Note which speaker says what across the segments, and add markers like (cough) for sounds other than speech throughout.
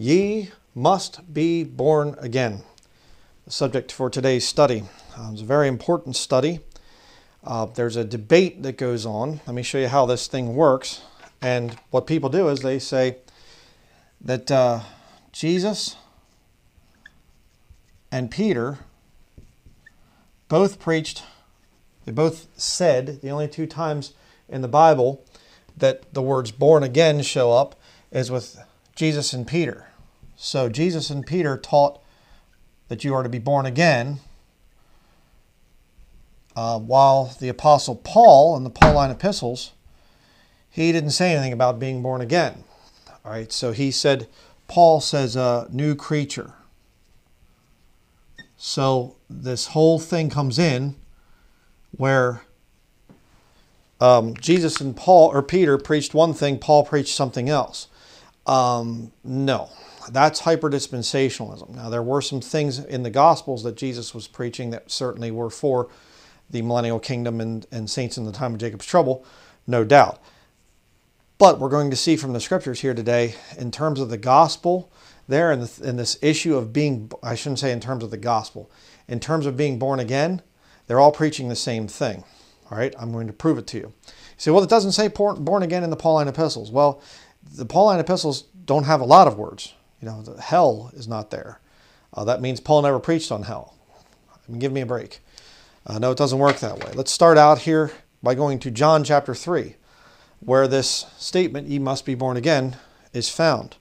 Speaker 1: Ye must be born again. The subject for today's study. Uh, it's a very important study. Uh, there's a debate that goes on. Let me show you how this thing works. And what people do is they say that uh, Jesus and Peter both preached, they both said, the only two times in the Bible that the words born again show up is with Jesus and Peter. So Jesus and Peter taught that you are to be born again, uh, while the Apostle Paul in the Pauline epistles, he didn't say anything about being born again. All right, so he said, Paul says a new creature. So this whole thing comes in where um, Jesus and Paul or Peter preached one thing, Paul preached something else. Um, no, that's hyperdispensationalism. Now, there were some things in the Gospels that Jesus was preaching that certainly were for the millennial kingdom and, and saints in the time of Jacob's trouble, no doubt. But we're going to see from the scriptures here today, in terms of the gospel, there in, the, in this issue of being, I shouldn't say in terms of the gospel, in terms of being born again, they're all preaching the same thing. All right, I'm going to prove it to you. You say, well, it doesn't say born again in the Pauline epistles. Well, the Pauline epistles don't have a lot of words. You know, the hell is not there. Uh, that means Paul never preached on hell. I mean, give me a break. Uh, no, it doesn't work that way. Let's start out here by going to John chapter 3, where this statement, ye must be born again, is found.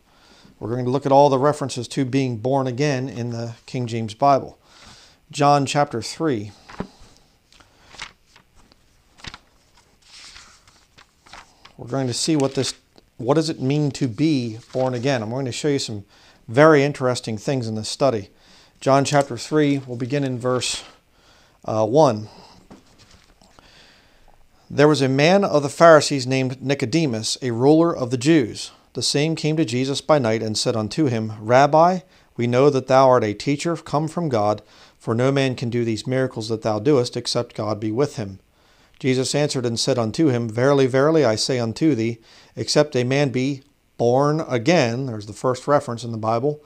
Speaker 1: We're going to look at all the references to being born again in the King James Bible. John chapter 3. We're going to see what this what does it mean to be born again? I'm going to show you some very interesting things in this study. John chapter 3, we'll begin in verse uh, 1. There was a man of the Pharisees named Nicodemus, a ruler of the Jews. The same came to Jesus by night and said unto him, Rabbi, we know that thou art a teacher come from God, for no man can do these miracles that thou doest except God be with him. Jesus answered and said unto him, Verily, verily, I say unto thee, except a man be born again, there's the first reference in the Bible,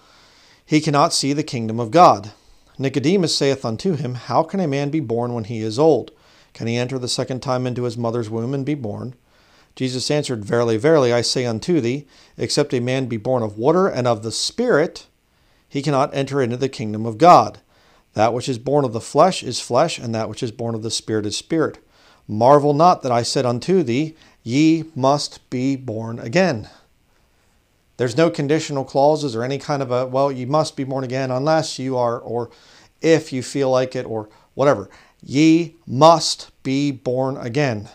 Speaker 1: he cannot see the kingdom of God. Nicodemus saith unto him, How can a man be born when he is old? Can he enter the second time into his mother's womb and be born? Jesus answered, Verily, verily, I say unto thee, except a man be born of water and of the Spirit, he cannot enter into the kingdom of God. That which is born of the flesh is flesh, and that which is born of the Spirit is spirit. Marvel not that I said unto thee, Ye must be born again. There's no conditional clauses or any kind of a, well, you must be born again unless you are, or if you feel like it, or whatever. Ye must be born again.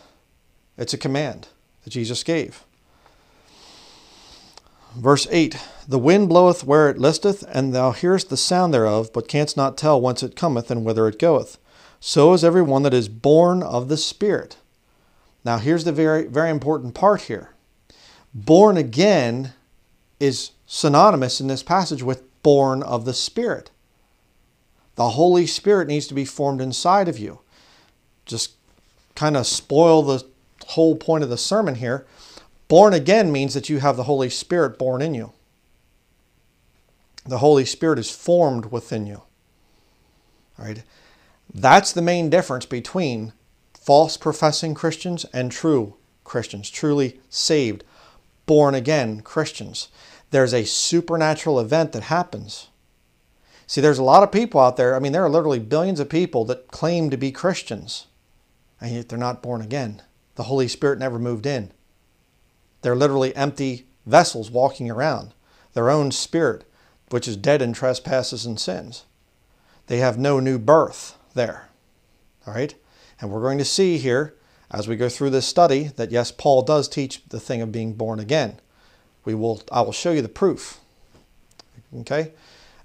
Speaker 1: It's a command that Jesus gave. Verse 8 The wind bloweth where it listeth, and thou hearest the sound thereof, but canst not tell whence it cometh and whither it goeth so is every one that is born of the Spirit. Now, here's the very, very important part here. Born again is synonymous in this passage with born of the Spirit. The Holy Spirit needs to be formed inside of you. Just kind of spoil the whole point of the sermon here. Born again means that you have the Holy Spirit born in you. The Holy Spirit is formed within you. All right. That's the main difference between false professing Christians and true Christians, truly saved, born again Christians. There's a supernatural event that happens. See, there's a lot of people out there. I mean, there are literally billions of people that claim to be Christians, and yet they're not born again. The Holy Spirit never moved in. They're literally empty vessels walking around, their own spirit, which is dead in trespasses and sins. They have no new birth there. All right? And we're going to see here as we go through this study that yes, Paul does teach the thing of being born again. We will I will show you the proof. Okay?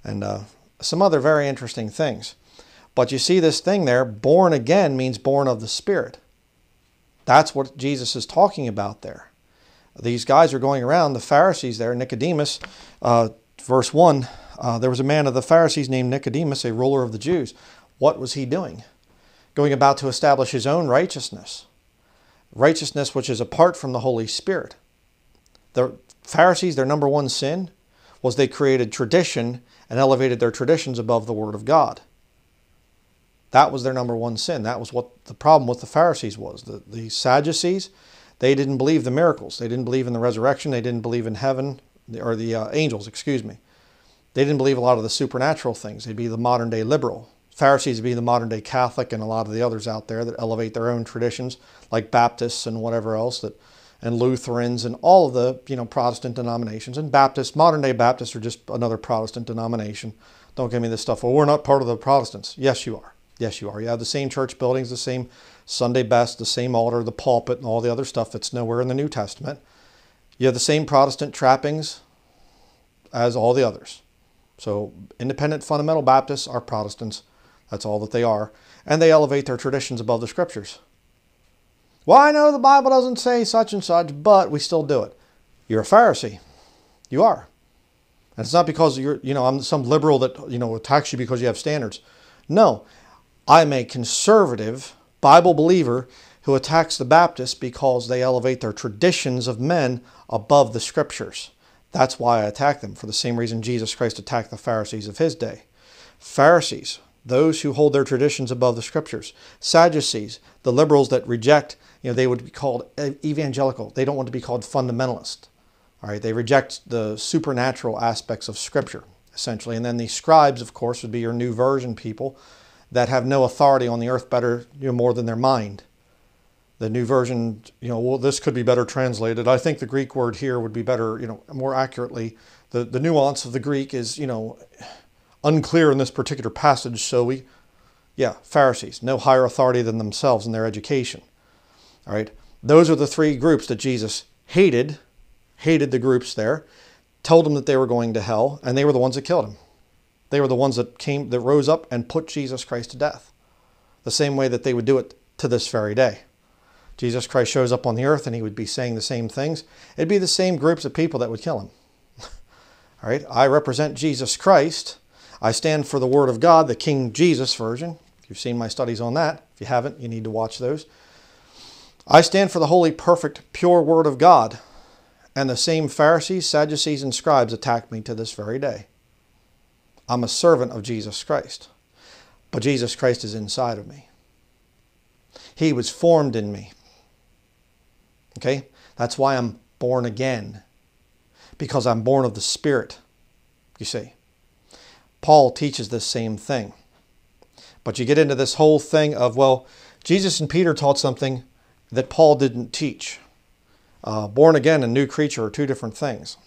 Speaker 1: And uh, some other very interesting things. But you see this thing there, born again means born of the Spirit. That's what Jesus is talking about there. These guys are going around, the Pharisees there, Nicodemus, uh, verse 1, uh, there was a man of the Pharisees named Nicodemus, a ruler of the Jews. What was he doing? Going about to establish his own righteousness. Righteousness which is apart from the Holy Spirit. The Pharisees, their number one sin was they created tradition and elevated their traditions above the Word of God. That was their number one sin. That was what the problem with the Pharisees was. The, the Sadducees, they didn't believe the miracles. They didn't believe in the resurrection. They didn't believe in heaven, or the uh, angels, excuse me. They didn't believe a lot of the supernatural things. They'd be the modern day liberal. Pharisees would be the modern day Catholic and a lot of the others out there that elevate their own traditions, like Baptists and whatever else that and Lutherans and all of the you know Protestant denominations and Baptists. Modern day Baptists are just another Protestant denomination. Don't give me this stuff. Well, we're not part of the Protestants. Yes, you are. Yes, you are. You have the same church buildings, the same Sunday best, the same altar, the pulpit, and all the other stuff that's nowhere in the New Testament. You have the same Protestant trappings as all the others. So, independent fundamental Baptists are Protestants. That's all that they are. And they elevate their traditions above the scriptures. Well, I know the Bible doesn't say such and such, but we still do it. You're a Pharisee. You are. And it's not because you're, you know, I'm some liberal that, you know, attacks you because you have standards. No, I'm a conservative Bible believer who attacks the Baptists because they elevate their traditions of men above the scriptures. That's why I attack them, for the same reason Jesus Christ attacked the Pharisees of his day. Pharisees, those who hold their traditions above the scriptures. Sadducees, the liberals that reject you know, they would be called evangelical. They don't want to be called fundamentalist. All right, they reject the supernatural aspects of Scripture, essentially. And then the scribes, of course, would be your new version people that have no authority on the earth better, you know, more than their mind. The new version, you know, well, this could be better translated. I think the Greek word here would be better, you know, more accurately. The, the nuance of the Greek is, you know, unclear in this particular passage. So we, yeah, Pharisees, no higher authority than themselves in their education. All right. Those are the three groups that Jesus hated, hated the groups there, told them that they were going to hell, and they were the ones that killed him. They were the ones that came that rose up and put Jesus Christ to death. The same way that they would do it to this very day. Jesus Christ shows up on the earth and he would be saying the same things. It'd be the same groups of people that would kill him. (laughs) All right, I represent Jesus Christ. I stand for the Word of God, the King James version. If you've seen my studies on that, if you haven't, you need to watch those. I stand for the holy, perfect, pure Word of God. And the same Pharisees, Sadducees, and scribes attack me to this very day. I'm a servant of Jesus Christ. But Jesus Christ is inside of me. He was formed in me. Okay? That's why I'm born again. Because I'm born of the Spirit. You see. Paul teaches the same thing. But you get into this whole thing of, well, Jesus and Peter taught something that Paul didn't teach. Uh, born again and new creature are two different things.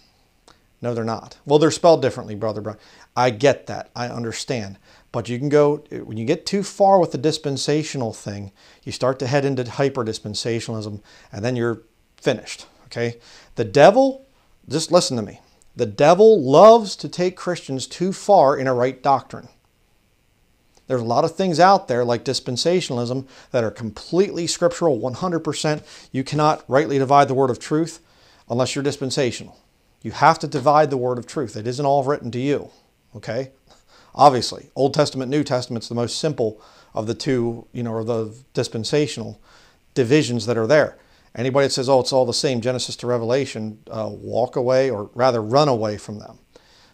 Speaker 1: No, they're not. Well, they're spelled differently, brother. Brother. I get that. I understand. But you can go, when you get too far with the dispensational thing, you start to head into hyper dispensationalism, and then you're finished. Okay? The devil, just listen to me. The devil loves to take Christians too far in a right doctrine. There's a lot of things out there like dispensationalism that are completely scriptural, 100%. You cannot rightly divide the word of truth unless you're dispensational. You have to divide the word of truth. It isn't all written to you, okay? Obviously, Old Testament, New Testament's the most simple of the two, you know, or the dispensational divisions that are there. Anybody that says, oh, it's all the same, Genesis to Revelation, uh, walk away or rather run away from them.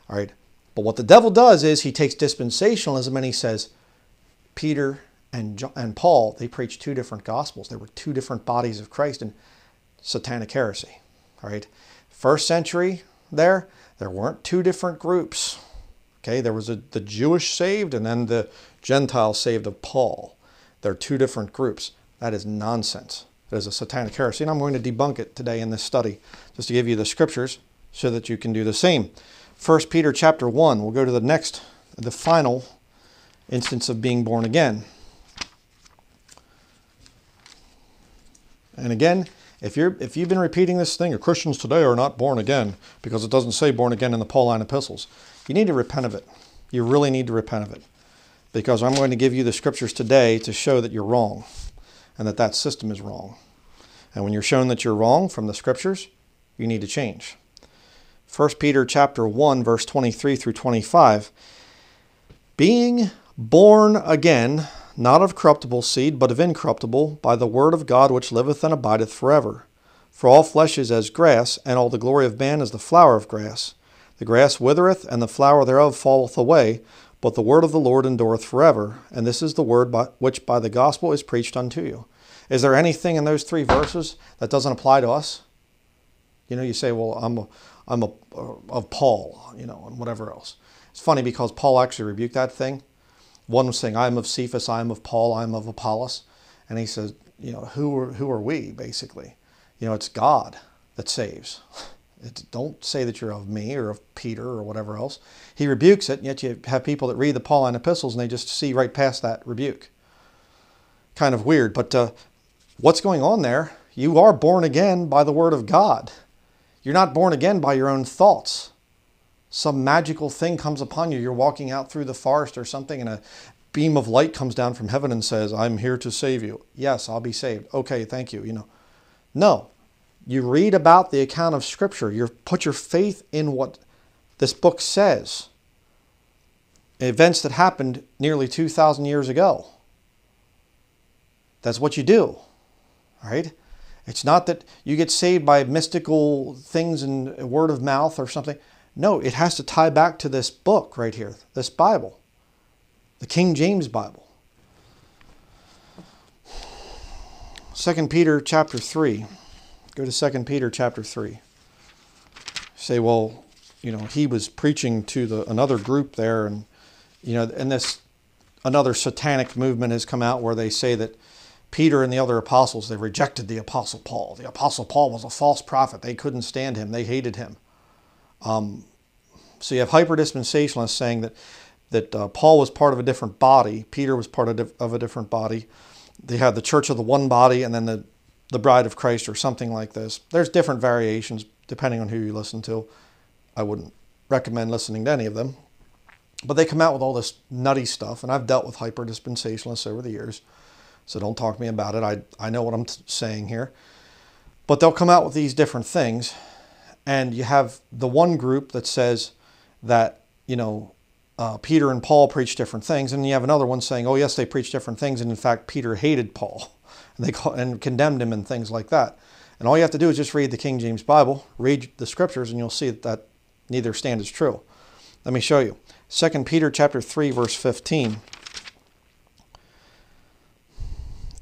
Speaker 1: All right. But what the devil does is he takes dispensationalism and he says, Peter and, John, and Paul, they preached two different gospels. There were two different bodies of Christ in satanic heresy. All right. First century there, there weren't two different groups. Okay, there was a, the Jewish saved and then the Gentile saved of Paul. They're two different groups. That is nonsense. It is a satanic heresy, and I'm going to debunk it today in this study, just to give you the scriptures so that you can do the same. 1 Peter chapter 1, we'll go to the next, the final instance of being born again. And again, if you're if you've been repeating this thing, Christians today are not born again because it doesn't say born again in the Pauline epistles, you need to repent of it. You really need to repent of it. Because I'm going to give you the scriptures today to show that you're wrong and that that system is wrong. And when you're shown that you're wrong from the scriptures, you need to change. 1 Peter chapter 1 verse 23 through 25 being born again, not of corruptible seed, but of incorruptible, by the word of God which liveth and abideth forever. For all flesh is as grass, and all the glory of man is the flower of grass. The grass withereth, and the flower thereof falleth away, but the word of the Lord endureth forever. And this is the word by, which by the gospel is preached unto you. Is there anything in those three verses that doesn't apply to us? You know, you say, well, I'm a, I'm a, uh, of Paul, you know, and whatever else. It's funny because Paul actually rebuked that thing. One was saying, I am of Cephas, I am of Paul, I am of Apollos. And he says, you know, who are, who are we, basically? You know, it's God that saves. (laughs) Don't say that you're of me or of Peter or whatever else. He rebukes it, and yet you have people that read the Pauline epistles and they just see right past that rebuke. Kind of weird, but uh, what's going on there? You are born again by the Word of God. You're not born again by your own thoughts. Some magical thing comes upon you. You're walking out through the forest or something, and a beam of light comes down from heaven and says, I'm here to save you. Yes, I'll be saved. Okay, thank you. You know. No. You read about the account of Scripture. You put your faith in what this book says. Events that happened nearly 2,000 years ago. That's what you do. Right? It's not that you get saved by mystical things and word of mouth or something. No, it has to tie back to this book right here, this Bible, the King James Bible. 2 Peter chapter 3. Go to 2 Peter chapter 3. say, well, you know, he was preaching to the another group there and you know, and this another satanic movement has come out where they say that Peter and the other apostles, they rejected the apostle Paul. The apostle Paul was a false prophet. They couldn't stand him. They hated him. Um, so you have hyperdispensationalists saying that that uh, Paul was part of a different body. Peter was part of, of a different body. They had the church of the one body and then the, the bride of Christ or something like this. There's different variations depending on who you listen to. I wouldn't recommend listening to any of them. But they come out with all this nutty stuff, and I've dealt with hyperdispensationalists over the years. So don't talk to me about it. I, I know what I'm saying here. But they'll come out with these different things. And you have the one group that says that, you know, uh, Peter and Paul preach different things. And you have another one saying, oh, yes, they preach different things. And in fact, Peter hated Paul (laughs) and, they call, and condemned him and things like that. And all you have to do is just read the King James Bible, read the scriptures, and you'll see that, that neither stand is true. Let me show you. 2 Peter chapter 3, verse 15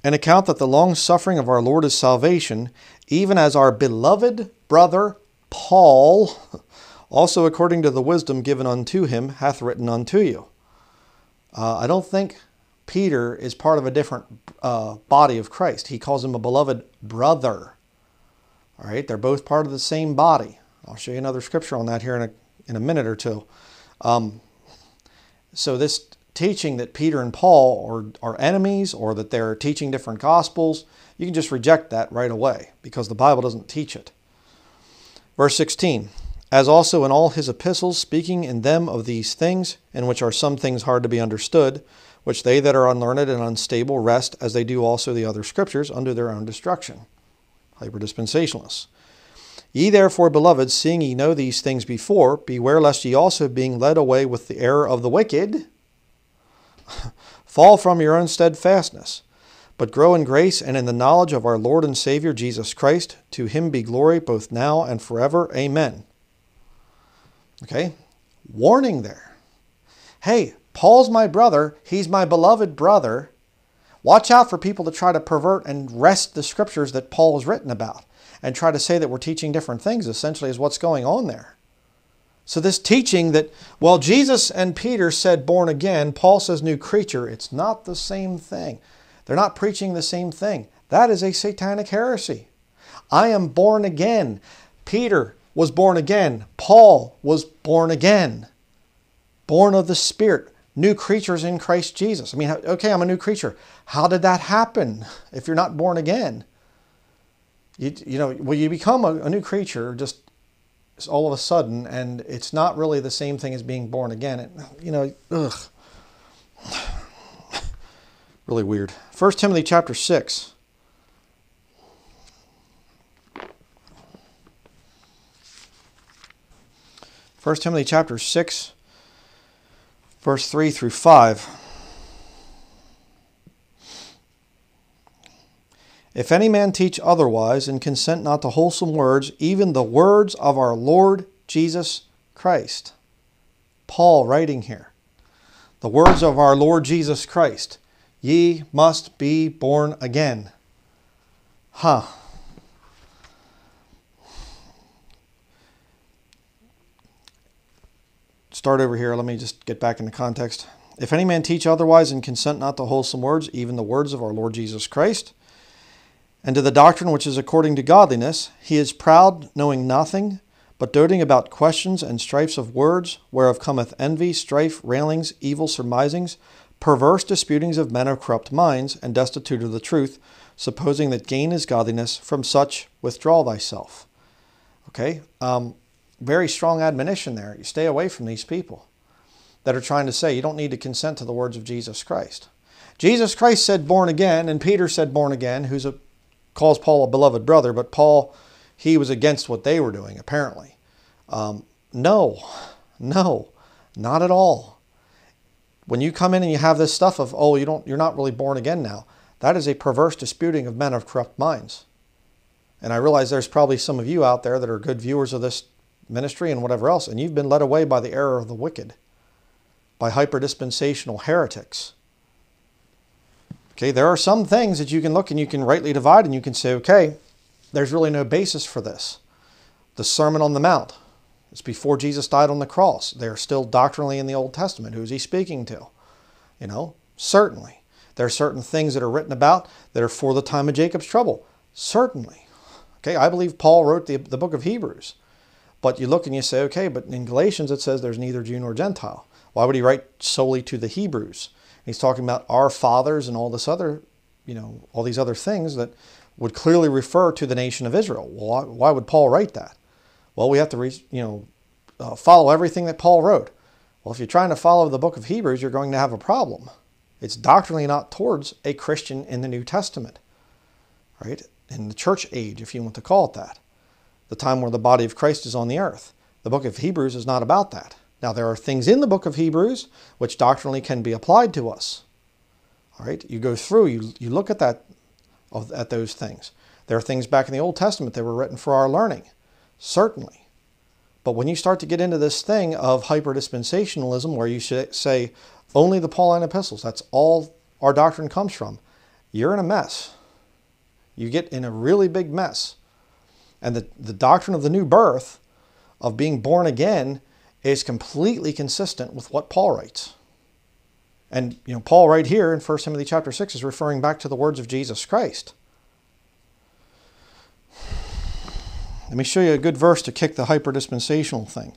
Speaker 1: and account that the long suffering of our Lord is salvation, even as our beloved brother Paul, (laughs) also according to the wisdom given unto him, hath written unto you. Uh, I don't think Peter is part of a different uh, body of Christ. He calls him a beloved brother. All right, they're both part of the same body. I'll show you another scripture on that here in a, in a minute or two. Um, so this teaching that Peter and Paul are, are enemies or that they're teaching different gospels, you can just reject that right away because the Bible doesn't teach it. Verse 16 As also in all his epistles, speaking in them of these things, in which are some things hard to be understood, which they that are unlearned and unstable wrest, as they do also the other scriptures, under their own destruction. Hyperdispensationalists. Ye therefore, beloved, seeing ye know these things before, beware lest ye also, being led away with the error of the wicked, (laughs) Fall from your own steadfastness, but grow in grace and in the knowledge of our Lord and Savior Jesus Christ. To him be glory both now and forever. Amen. Okay? Warning there. Hey, Paul's my brother. He's my beloved brother. Watch out for people to try to pervert and wrest the scriptures that Paul has written about and try to say that we're teaching different things, essentially, is what's going on there. So, this teaching that, well, Jesus and Peter said born again, Paul says new creature, it's not the same thing. They're not preaching the same thing. That is a satanic heresy. I am born again. Peter was born again. Paul was born again. Born of the Spirit. New creatures in Christ Jesus. I mean, okay, I'm a new creature. How did that happen (laughs) if you're not born again? You, you know, will you become a, a new creature just all of a sudden, and it's not really the same thing as being born again. It, you know, ugh. (sighs) really weird. 1 Timothy chapter 6. First Timothy chapter 6, verse 3 through 5. If any man teach otherwise and consent not to wholesome words, even the words of our Lord Jesus Christ. Paul writing here. The words of our Lord Jesus Christ. Ye must be born again. Huh. Start over here. Let me just get back into context. If any man teach otherwise and consent not to wholesome words, even the words of our Lord Jesus Christ, and to the doctrine which is according to godliness, he is proud, knowing nothing, but doting about questions and strifes of words, whereof cometh envy, strife, railings, evil surmisings, perverse disputings of men of corrupt minds, and destitute of the truth, supposing that gain is godliness. From such withdraw thyself. Okay, um, very strong admonition there. You stay away from these people that are trying to say you don't need to consent to the words of Jesus Christ. Jesus Christ said born again, and Peter said born again, who's a calls Paul a beloved brother, but Paul he was against what they were doing, apparently. Um, no, no, not at all. When you come in and you have this stuff of, oh, you don't, you're not really born again now, that is a perverse disputing of men of corrupt minds. And I realize there's probably some of you out there that are good viewers of this ministry and whatever else, and you've been led away by the error of the wicked, by hyperdispensational heretics. Okay, there are some things that you can look and you can rightly divide and you can say, okay, there's really no basis for this. The Sermon on the Mount, it's before Jesus died on the cross. They're still doctrinally in the Old Testament. Who's he speaking to? You know, certainly. There are certain things that are written about that are for the time of Jacob's trouble. Certainly. Okay, I believe Paul wrote the, the book of Hebrews. But you look and you say, okay, but in Galatians it says there's neither Jew nor Gentile. Why would he write solely to the Hebrews? He's talking about our fathers and all this other, you know, all these other things that would clearly refer to the nation of Israel. Well, why would Paul write that? Well, we have to, you know, uh, follow everything that Paul wrote. Well, if you're trying to follow the book of Hebrews, you're going to have a problem. It's doctrinally not towards a Christian in the New Testament, right? In the church age, if you want to call it that, the time where the body of Christ is on the earth. The book of Hebrews is not about that. Now, there are things in the book of Hebrews which doctrinally can be applied to us. All right, you go through, you, you look at that at those things. There are things back in the Old Testament that were written for our learning, certainly. But when you start to get into this thing of hyperdispensationalism, where you say only the Pauline epistles, that's all our doctrine comes from, you're in a mess. You get in a really big mess. And the, the doctrine of the new birth, of being born again, is completely consistent with what Paul writes. And you know, Paul right here in 1 Timothy chapter 6 is referring back to the words of Jesus Christ. Let me show you a good verse to kick the hyperdispensational thing.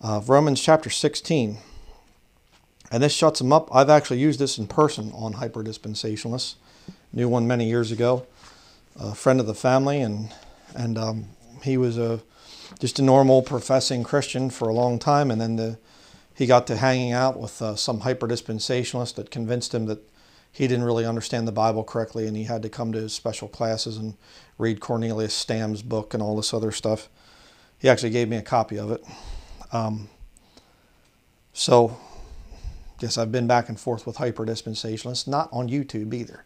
Speaker 1: Uh, Romans chapter 16. And this shuts them up. I've actually used this in person on hyperdispensationalists. Knew one many years ago, a friend of the family, and and um, he was a just a normal professing Christian for a long time, and then the he got to hanging out with uh, some hyper dispensationalist that convinced him that he didn't really understand the Bible correctly and he had to come to his special classes and read Cornelius Stam's book and all this other stuff. He actually gave me a copy of it. Um, so, yes, I've been back and forth with hyper dispensationalists, not on YouTube either.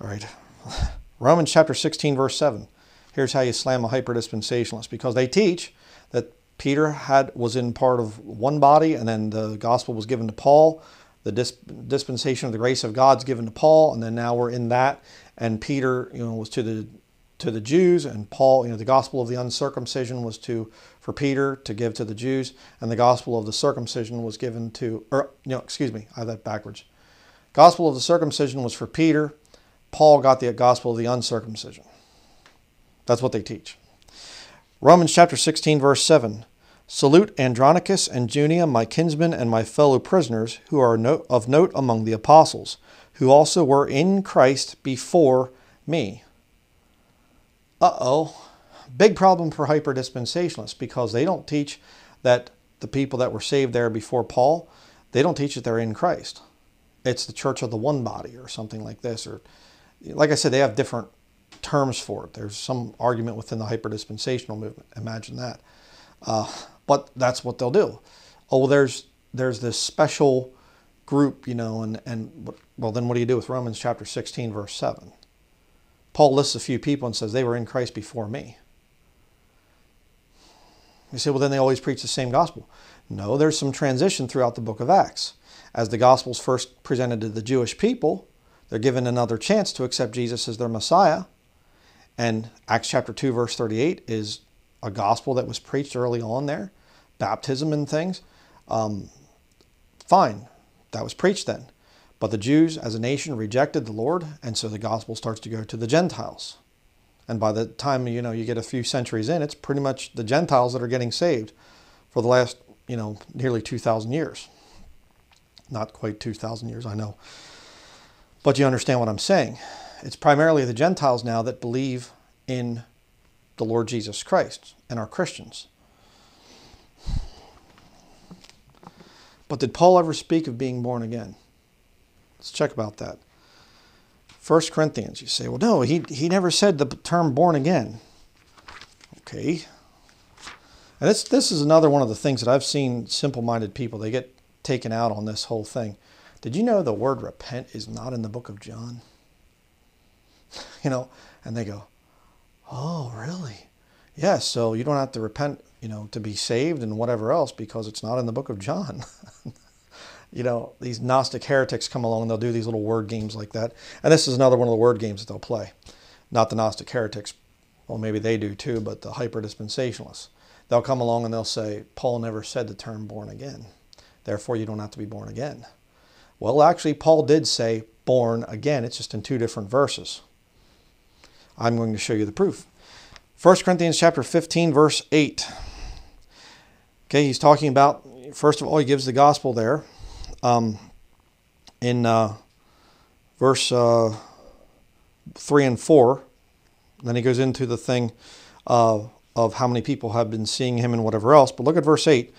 Speaker 1: All right. (laughs) Romans chapter 16, verse 7. Here's how you slam a hyper dispensationalist because they teach that Peter had was in part of one body, and then the gospel was given to Paul. The dispensation of the grace of God's given to Paul, and then now we're in that. And Peter, you know, was to the to the Jews, and Paul, you know, the gospel of the uncircumcision was to for Peter to give to the Jews, and the gospel of the circumcision was given to, or no, excuse me, I have that backwards. Gospel of the circumcision was for Peter. Paul got the gospel of the uncircumcision. That's what they teach. Romans chapter 16, verse 7. Salute Andronicus and Junia, my kinsmen and my fellow prisoners, who are of note among the apostles, who also were in Christ before me. Uh oh. Big problem for hyperdispensationalists because they don't teach that the people that were saved there before Paul, they don't teach that they're in Christ. It's the church of the one body or something like this. Or, like I said, they have different terms for it. There's some argument within the hyperdispensational movement. Imagine that. Uh, but that's what they'll do. Oh, well, there's there's this special group, you know, and and well, then what do you do with Romans chapter 16, verse 7? Paul lists a few people and says they were in Christ before me. You say, well, then they always preach the same gospel. No, there's some transition throughout the book of Acts. As the gospel's first presented to the Jewish people, they're given another chance to accept Jesus as their Messiah. And Acts chapter 2, verse 38 is a gospel that was preached early on there, baptism and things. Um, fine, that was preached then. But the Jews as a nation rejected the Lord, and so the gospel starts to go to the Gentiles. And by the time you know you get a few centuries in, it's pretty much the Gentiles that are getting saved for the last you know nearly 2,000 years. Not quite 2,000 years, I know. But you understand what I'm saying. It's primarily the Gentiles now that believe in the Lord Jesus Christ and are Christians. But did Paul ever speak of being born again? Let's check about that. 1 Corinthians, you say, well, no, he, he never said the term born again. Okay. And this, this is another one of the things that I've seen simple minded people, they get taken out on this whole thing. Did you know the word repent is not in the book of John? You know, and they go, oh, really? Yes, yeah, so you don't have to repent, you know, to be saved and whatever else because it's not in the book of John. (laughs) you know, these Gnostic heretics come along and they'll do these little word games like that. And this is another one of the word games that they'll play. Not the Gnostic heretics. Well, maybe they do too, but the hyper dispensationalists. They'll come along and they'll say, Paul never said the term born again. Therefore, you don't have to be born again. Well, actually, Paul did say born again. It's just in two different verses. I'm going to show you the proof. 1 Corinthians chapter 15, verse 8. Okay, he's talking about, first of all, he gives the gospel there um, in uh, verse uh, 3 and 4. Then he goes into the thing uh, of how many people have been seeing him and whatever else. But look at verse 8.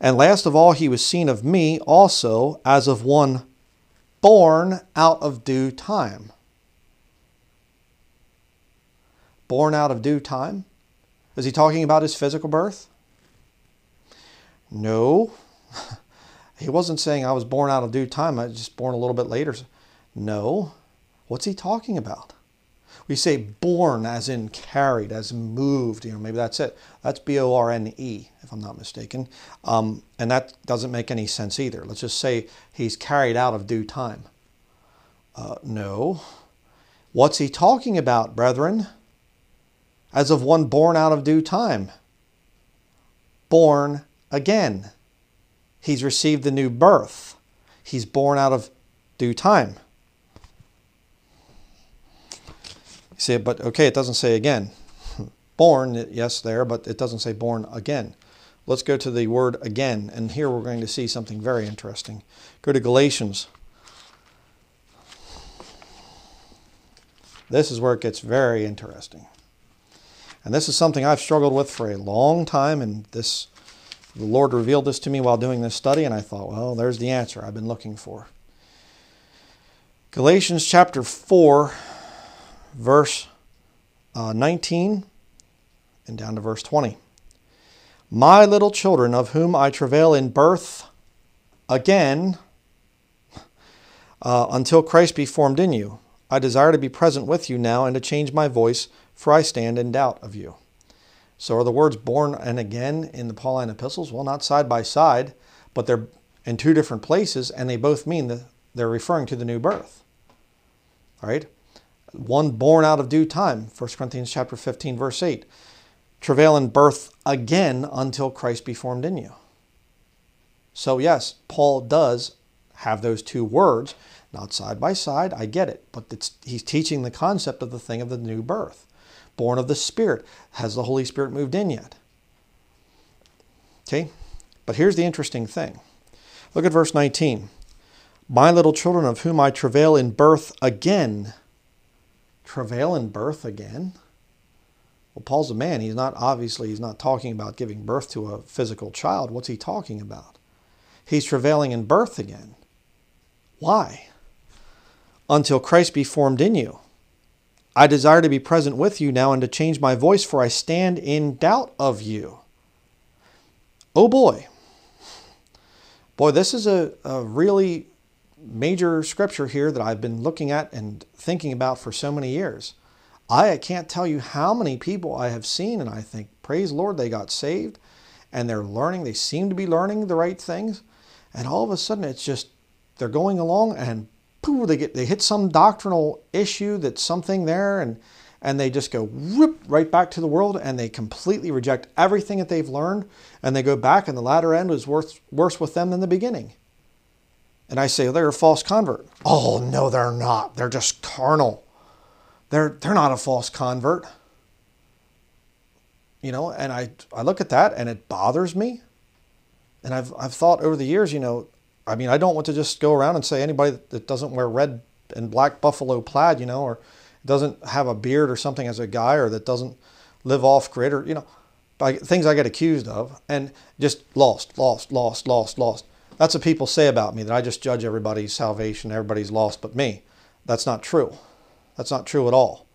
Speaker 1: And last of all, he was seen of me also as of one born out of due time. Born out of due time? Is he talking about his physical birth? No. (laughs) He wasn't saying I was born out of due time, I was just born a little bit later. No. What's he talking about? We say born as in carried, as moved, you know, maybe that's it. That's B O R N E, if I'm not mistaken. Um, and that doesn't make any sense either. Let's just say he's carried out of due time. Uh, no. What's he talking about, brethren? As of one born out of due time. Born again. He's received the new birth. He's born out of due time. You say, but okay, it doesn't say again. (laughs) Born, yes, there, but it doesn't say born again. Let's go to the word again, and here we're going to see something very interesting. Go to Galatians. This is where it gets very interesting. And this is something I've struggled with for a long time, and this the Lord revealed this to me while doing this study, and I thought, well, there's the answer I've been looking for. Galatians chapter 4, verse uh, 19, and down to verse 20. My little children, of whom I travail in birth again uh, until Christ be formed in you, I desire to be present with you now and to change my voice, for I stand in doubt of you. So are the words born and again in the Pauline epistles? Well, not side by side, but they're in two different places, and they both mean that they're referring to the new birth. All right? One born out of due time, 1 Corinthians chapter 15, verse 8. Travail in birth again until Christ be formed in you. So, yes, Paul does have those two words, not side by side, I get it, but he's teaching the concept of the thing of the new birth born of the Spirit. Has the Holy Spirit moved in yet? Okay, but here's the interesting thing. Look at verse 19. My little children, of whom I travail in birth again. Travail in birth again? Well, Paul's a man. He's not, obviously, he's not talking about giving birth to a physical child. What's he talking about? He's travailing in birth again. Why? Until Christ be formed in you. I desire to be present with you now and to change my voice, for I stand in doubt of you. Oh boy. Boy, this is a, a really major scripture here that I've been looking at and thinking about for so many years. I can't tell you how many people I have seen, and I think, praise Lord, they got saved. and they're learning. They seem to be learning the right things. And all of a sudden, it's just they're going along and they get they hit some doctrinal issue that's something there and and they just go whoop right back to the world and they completely reject everything that they've learned and they go back and the latter end was worse, worse with them than the beginning. And I say, well, they're a false convert. Oh, no, they're not. They're just carnal. They're, they're not a false convert. You know, and I, I look at that and it bothers me. And I've, I've thought over the years, you know, I mean, I don't want to just go around and say anybody that doesn't wear red and black buffalo plaid, you know, or doesn't have a beard or something as a guy, or that doesn't live off grid, or, you know, by things I get accused of, and just lost, lost, lost, lost, lost. That's what people say about me, that I just judge everybody's salvation, everybody's lost but me. That's not true. That's not true at all.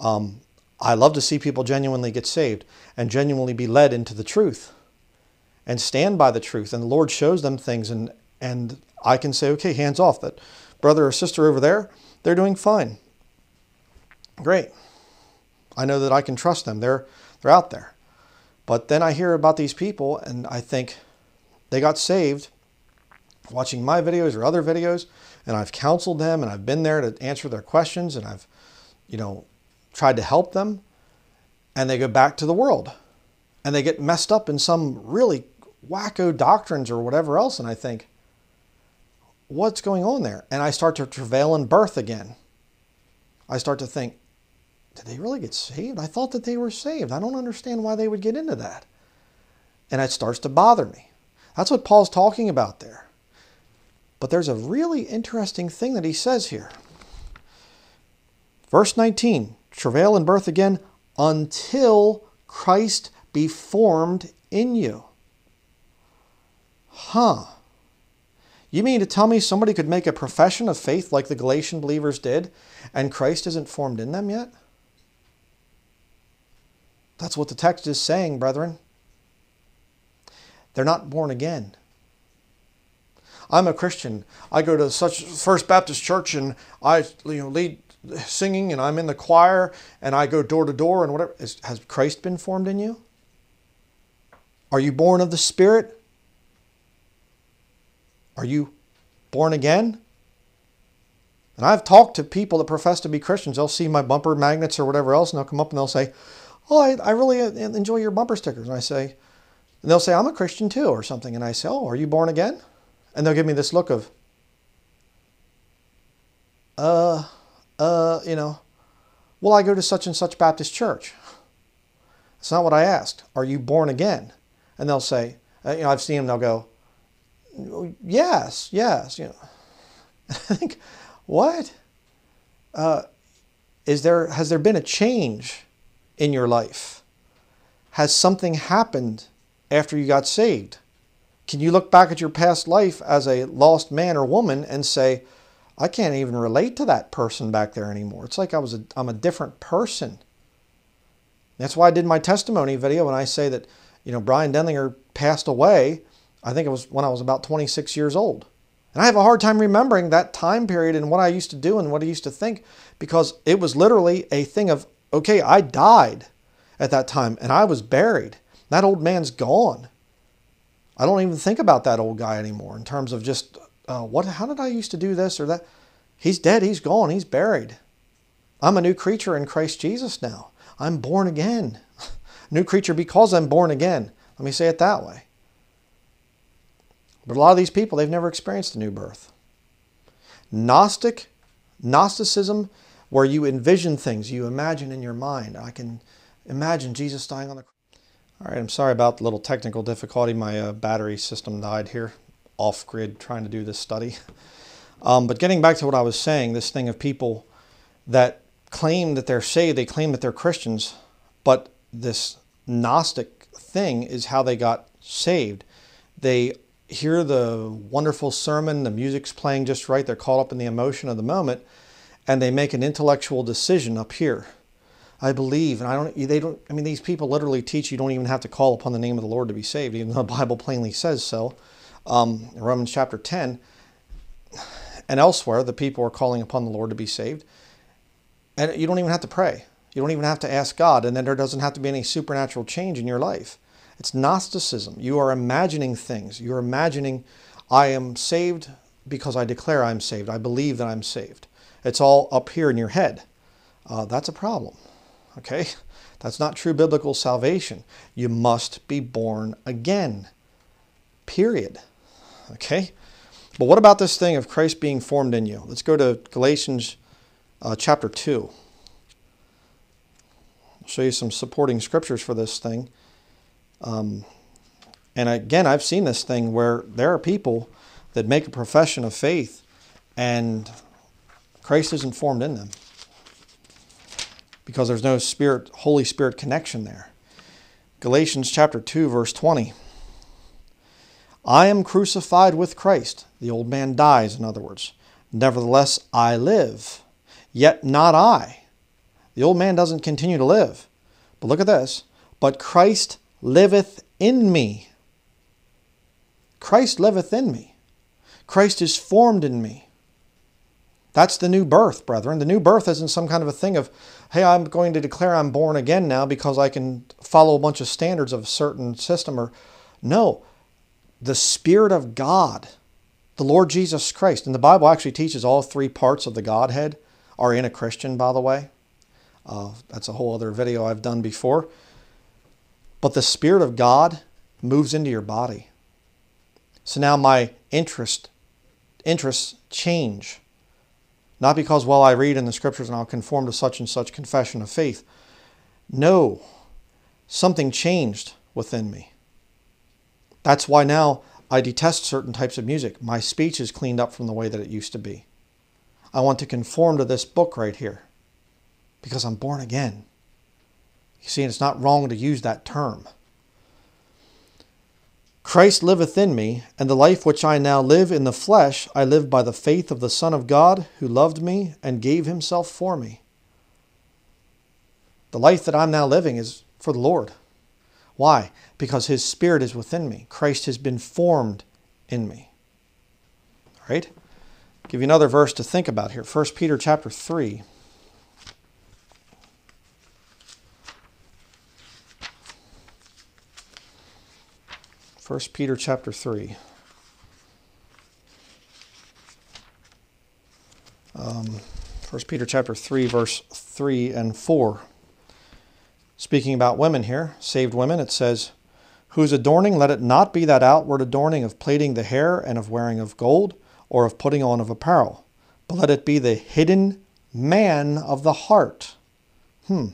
Speaker 1: Um, I love to see people genuinely get saved and genuinely be led into the truth and stand by the truth. And the Lord shows them things, and, and I can say, okay, hands off. That brother or sister over there, they're doing fine. Great. I know that I can trust them. They're, they're out there. But then I hear about these people, and I think they got saved watching my videos or other videos, and I've counseled them, and I've been there to answer their questions, and I've, you know, tried to help them, and they go back to the world, and they get messed up in some really wacko doctrines or whatever else, and I think, what's going on there? And I start to travail in birth again. I start to think, did they really get saved? I thought that they were saved. I don't understand why they would get into that. And it starts to bother me. That's what Paul's talking about there. But there's a really interesting thing that he says here. Verse 19 travail in birth again until Christ be formed in you. Huh. You mean to tell me somebody could make a profession of faith like the Galatian believers did and Christ isn't formed in them yet? That's what the text is saying, brethren. They're not born again. I'm a Christian. I go to such First Baptist Church and I you know lead singing and I'm in the choir and I go door to door and whatever. Is, has Christ been formed in you? Are you born of the Spirit? Are you born again? And I've talked to people that profess to be Christians. They'll see my bumper magnets or whatever else, and they'll come up and they'll say, Oh, I, I really enjoy your bumper stickers. And I say, and they'll say, I'm a Christian too, or something. And I say, Oh, are you born again? And they'll give me this look of, uh, uh, you know, well, I go to such and such Baptist church. It's not what I asked. Are you born again? And they'll say, uh, you know, I've seen them, they'll go, yes, yes. You know, (laughs) I think, what? Uh, is there, has there been a change in your life? Has something happened after you got saved? Can you look back at your past life as a lost man or woman and say, I can't even relate to that person back there anymore. It's like I was a, I'm a different person. That's why I did my testimony video when I say that, you know, Bryan Denlinger passed away. I think it was when I was about 26 years old. And I have a hard time remembering that time period and what I used to do and what I used to think because it was literally a thing of, okay, I died at that time and I was buried. That old man's gone. I don't even think about that old guy anymore in terms of just uh, what. How did I used to do this or that? He's dead. He's gone. He's buried. I'm a new creature in Christ Jesus now. I'm born again. (laughs) new creature because I'm born again. Let me say it that way. But a lot of these people, they've never experienced a new birth. Gnostic, Gnosticism, where you envision things, you imagine in your mind. I can imagine Jesus dying on the cross. All right, I'm sorry about the little technical difficulty. My uh, battery system died here, off grid, trying to do this study. Um, but getting back to what I was saying, this thing of people that claim that they're saved, they claim that they're Christians, but this Gnostic thing is how they got saved. They hear the wonderful sermon, the music's playing just right, they're caught up in the emotion of the moment, and they make an intellectual decision up here. I believe, and I don't. They don't. I mean, these people literally teach you don't even have to call upon the name of the Lord to be saved, even though the (laughs) Bible plainly says so. Um, Romans chapter ten and elsewhere, the people are calling upon the Lord to be saved, and you don't even have to pray. You don't even have to ask God, and then there doesn't have to be any supernatural change in your life. It's Gnosticism. You are imagining things. You're imagining, I am saved because I declare I'm saved. I believe that I'm saved. It's all up here in your head. Uh, that's a problem. Okay? (laughs) That's not true biblical salvation. You must be born again. Period. Okay? But what about this thing of Christ being formed in you? Let's go to Galatians uh, chapter 2. I'll show you some supporting scriptures for this thing. Um, and again, I've seen this thing where there are people that make a profession of faith and Christ isn't formed in them because there's no spirit holy spirit connection there. Galatians chapter 2 verse 20 i am crucified with christ. The old man dies in other words. Nevertheless i live yet not i. The old man doesn't continue to live. But look at this. But christ liveth in me christ liveth in me christ is formed in me that's the new birth, brethren. The new birth isn't some kind of a thing of, hey, I'm going to declare I'm born again now because I can follow a bunch of standards of a certain system. Or no, the Spirit of God, the Lord Jesus Christ, and the Bible actually teaches all three parts of the Godhead are in a Christian, by the way. Uh, that's a whole other video I've done before. But the Spirit of God moves into your body. So now my interest, interests change. Not because, well, I read in the scriptures and I'll conform to such and such confession of faith. No, something changed within me. That's why now I detest certain types of music. My speech is cleaned up from the way that it used to be. I want to conform to this book right here because I'm born again. You see, it's not wrong to use that term. Christ liveth in me, and the life which I now live in the flesh, I live by the faith of the Son of God, who loved me and gave himself for me. The life that I'm now living is for the Lord. Why? Because his spirit is within me. Christ has been formed in me. All right? I'll give you another verse to think about here. 1 Peter chapter 3. 1 Peter chapter 3. Um, 1 Peter chapter 3, verse 3 and 4. Speaking about women here, saved women, it says, Whose adorning let it not be that outward adorning of plaiting the hair and of wearing of gold, or of putting on of apparel, but let it be the hidden man of the heart. Hmm.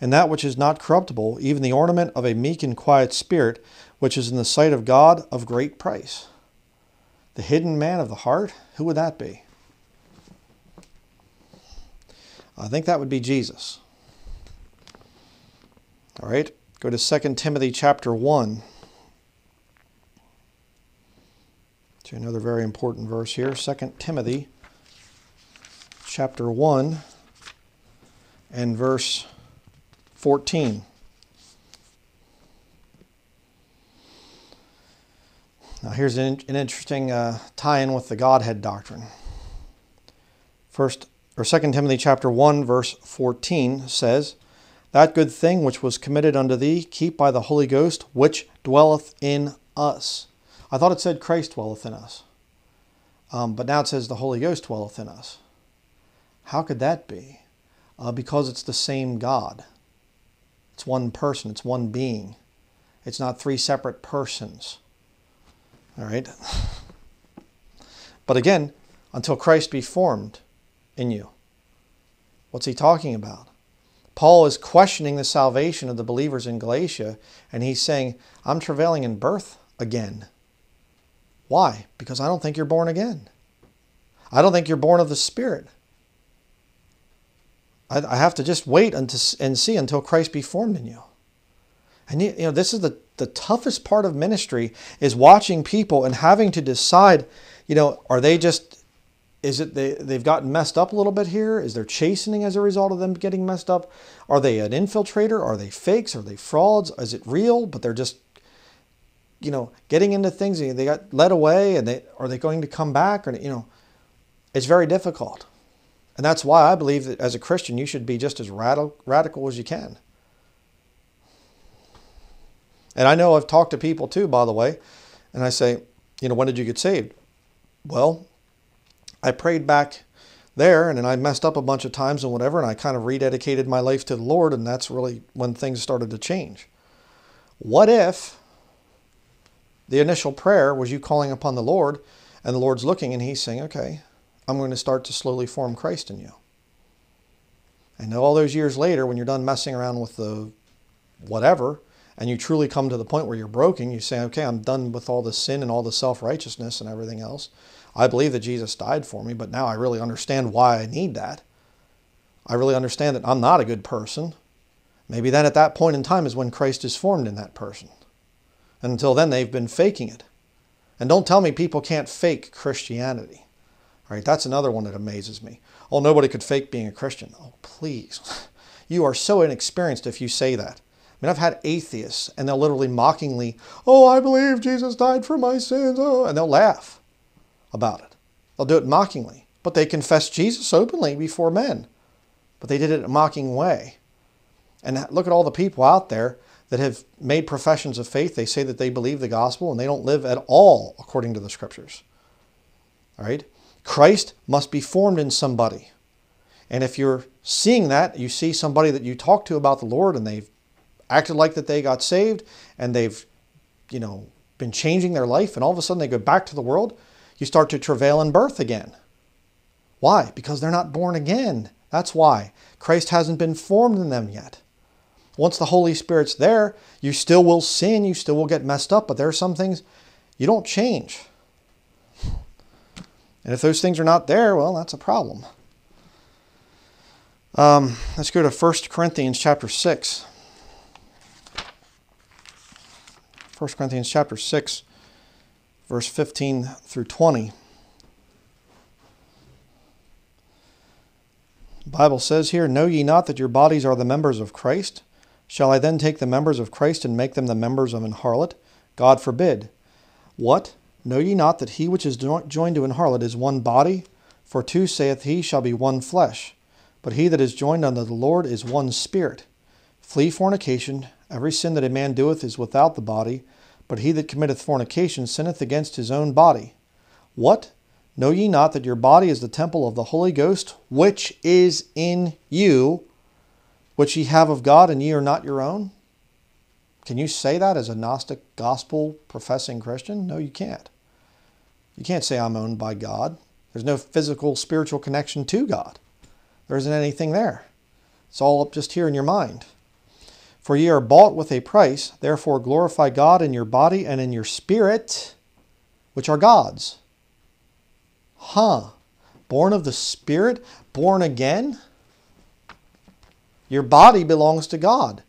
Speaker 1: And that which is not corruptible, even the ornament of a meek and quiet spirit, which is in the sight of God of great price. The hidden man of the heart, who would that be? I think that would be Jesus. All right, go to 2 Timothy chapter 1. To another very important verse here, 2 Timothy chapter 1 and verse 14. Now, here's an, an interesting uh, tie-in with the Godhead doctrine. First or Second Timothy chapter one verse fourteen says, "That good thing which was committed unto thee, keep by the Holy Ghost, which dwelleth in us." I thought it said Christ dwelleth in us, um, but now it says the Holy Ghost dwelleth in us. How could that be? Uh, because it's the same God. It's one person. It's one being. It's not three separate persons. All right? But again, until Christ be formed in you. What's he talking about? Paul is questioning the salvation of the believers in Galatia, and he's saying, I'm travailing in birth again. Why? Because I don't think you're born again. I don't think you're born of the Spirit. I, have to just wait and see until Christ be formed in you. And you know, this is the, the toughest part of ministry is watching people and having to decide, you know, are they just, is it they, they've gotten messed up a little bit here? Is there chastening as a result of them getting messed up? Are they an infiltrator? Are they fakes? Are they frauds? Is it real? But they're just, you know, getting into things. They got led away and they, are they going to come back? Or, you know, it's very difficult. And that's why I believe that as a Christian, you should be just as radical, radical as you can. And I know I've talked to people too, by the way, and I say, you know, when did you get saved? Well, I prayed back there and then I messed up a bunch of times and whatever, and I kind of rededicated my life to the Lord, and that's really when things started to change. What if the initial prayer was you calling upon the Lord, and the Lord's looking and He's saying, okay, I'm going to start to slowly form Christ in you? And all those years later, when you're done messing around with the whatever, and you truly come to the point where you're broken, you say, okay, I'm done with all the sin and all the self righteousness and everything else. I believe that Jesus died for me, but now I really understand why I need that. I really understand that I'm not a good person. Maybe then at that point in time is when Christ is formed in that person. And until then, they've been faking it. And don't tell me people can't fake Christianity. All right, that's another one that amazes me. Oh, nobody could fake being a Christian. Oh, please. (laughs) You are so inexperienced if you say that. I mean, I've had atheists, and they'll literally mockingly, oh, I believe Jesus died for my sins, oh, and they'll laugh about it. They'll do it mockingly, but they confess Jesus openly before men. But they did it in a mocking way. And look at all the people out there that have made professions of faith. They say that they believe the gospel and they don't live at all according to the scriptures. All right? Christ must be formed in somebody. And if you're seeing that, you see somebody that you talk to about the Lord and they've acted like that they got saved and they've, you know, been changing their life and all of a sudden they go back to the world, you start to travail in birth again. Why? Because they're not born again. That's why. Christ hasn't been formed in them yet. Once the Holy Spirit's there, you still will sin, you still will get messed up, but there are some things you don't change. And if those things are not there, well, that's a problem. Um, let's go to 1 Corinthians chapter 6. 1 Corinthians chapter 6, verse 15 through 20. The Bible says here, Know ye not that your bodies are the members of Christ? Shall I then take the members of Christ and make them the members of an harlot? God forbid. What? Know ye not that he which is joined to an harlot is one body? For two saith he shall be one flesh. But he that is joined unto the Lord is one spirit. Flee fornication. Every sin that a man doeth is without the body, but he that committeth fornication sinneth against his own body. What? Know ye not that your body is the temple of the Holy Ghost, which is in you, which ye have of God, and ye are not your own? Can you say that as a Gnostic gospel professing Christian? No, you can't. You can't say I'm owned by God. There's no physical spiritual connection to God. There isn't anything there. It's all up just here in your mind. For ye are bought with a price, therefore glorify God in your body and in your spirit, which are God's. Huh. Born of the Spirit? Born again? Your body belongs to God,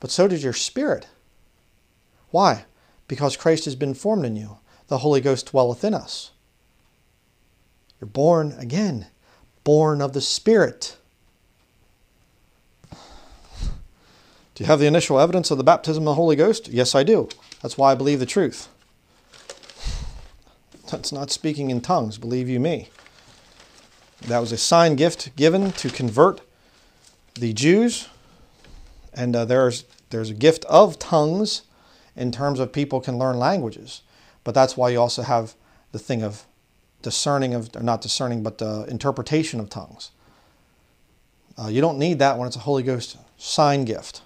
Speaker 1: but so does your spirit. Why? Because Christ has been formed in you. The Holy Ghost dwelleth in us. You're born again, born of the Spirit. Do you have the initial evidence of the baptism of the Holy Ghost? Yes, I do. That's why I believe the truth. That's not speaking in tongues, believe you me. That was a sign gift given to convert the Jews, and uh, there's there's a gift of tongues in terms of people can learn languages, but that's why you also have the thing of discerning of or not discerning, but uh, interpretation of tongues. Uh, you don't need that when it's a Holy Ghost sign gift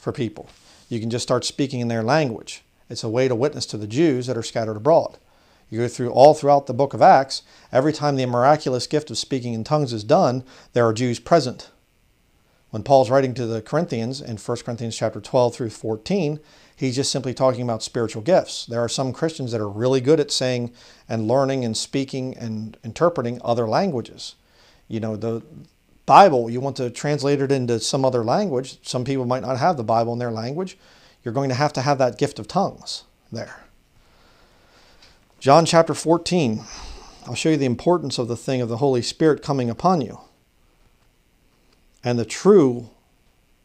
Speaker 1: for people. You can just start speaking in their language. It's a way to witness to the Jews that are scattered abroad. You go through all throughout the book of Acts, every time the miraculous gift of speaking in tongues is done, there are Jews present. When Paul's writing to the Corinthians in 1 Corinthians chapter 12 through 14, he's just simply talking about spiritual gifts. There are some Christians that are really good at saying and learning and speaking and interpreting other languages. You know, the Bible, you want to translate it into some other language. Some people might not have the Bible in their language. You're going to have to have that gift of tongues there. John chapter 14. I'll show you the importance of the thing of the Holy Spirit coming upon you and the true